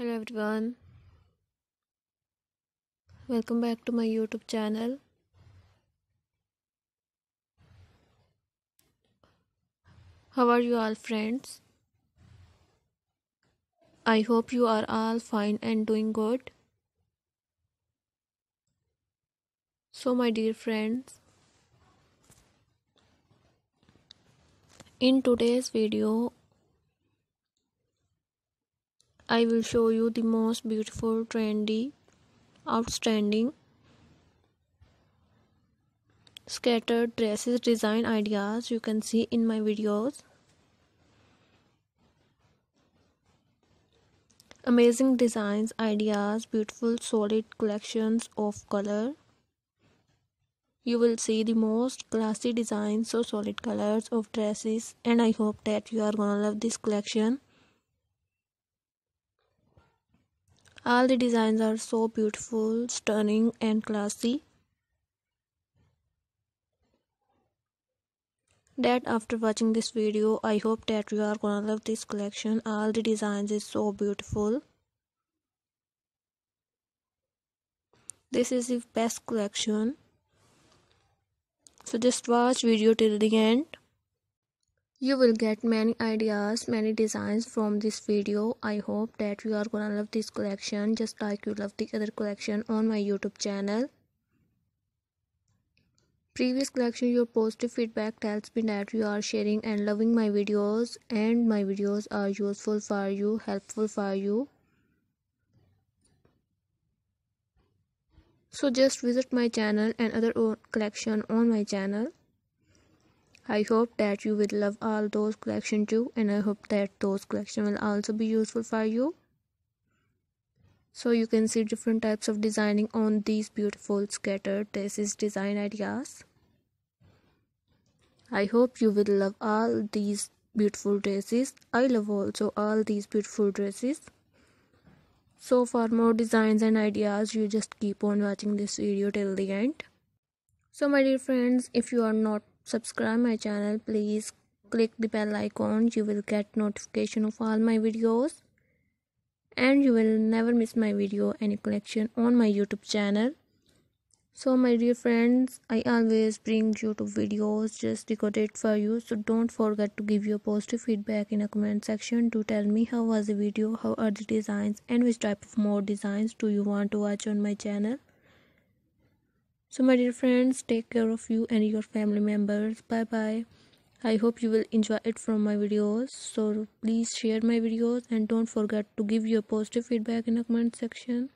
hello everyone. Welcome back to my youtube channel. How are you all friends? I hope you are all fine and doing good. So my dear friends in today's video I will show you the most beautiful, trendy, outstanding, scattered dresses design ideas you can see in my videos. Amazing designs, ideas, beautiful solid collections of color. You will see the most classy designs so solid colors of dresses and I hope that you are gonna love this collection. All the designs are so beautiful, stunning and classy. That after watching this video, I hope that you are gonna love this collection. All the designs is so beautiful. This is the best collection. So just watch video till the end. You will get many ideas, many designs from this video. I hope that you are gonna love this collection just like you love the other collection on my YouTube channel. Previous collection, your positive feedback tells me that you are sharing and loving my videos and my videos are useful for you, helpful for you. So just visit my channel and other collection on my channel. I hope that you will love all those collection too and I hope that those collection will also be useful for you. So you can see different types of designing on these beautiful scattered thesis design ideas. I hope you will love all these beautiful dresses. I love also all these beautiful dresses. So for more designs and ideas, you just keep on watching this video till the end. So my dear friends, if you are not subscribe my channel please. Click the bell icon. You will get notification of all my videos. And you will never miss my video any collection on my youtube channel. So my dear friends i always bring youtube videos just recorded for you. So don't forget to give your positive feedback in a comment section to tell me how was the video how are the designs and which type of more designs do you want to watch on my channel so my dear friends take care of you and your family members. Bye bye i hope you will enjoy it from my videos. So please share my videos and don't forget to give your positive feedback in the comment section